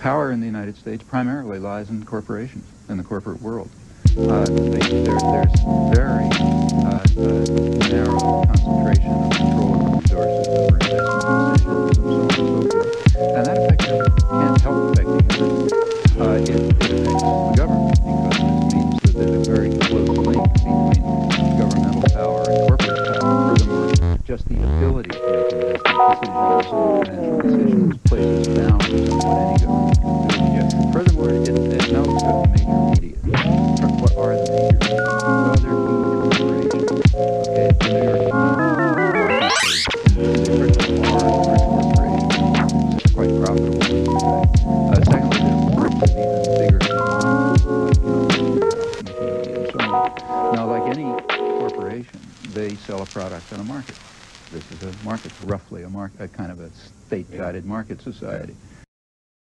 power in the United States primarily lies in corporations, in the corporate world. Uh, there, there's very uh, uh, narrow concentration of control over resources, over investment decisions, and so on and so forth. And that affects. Can't help affecting. Uh, it, it affects the government because it means that there's a very close link between governmental power and corporate power. Furthermore, just the ability to make investment decisions and decisions Now, like any corporation, they sell a product on a market. This is a market, roughly a market, a kind of a state-guided market society.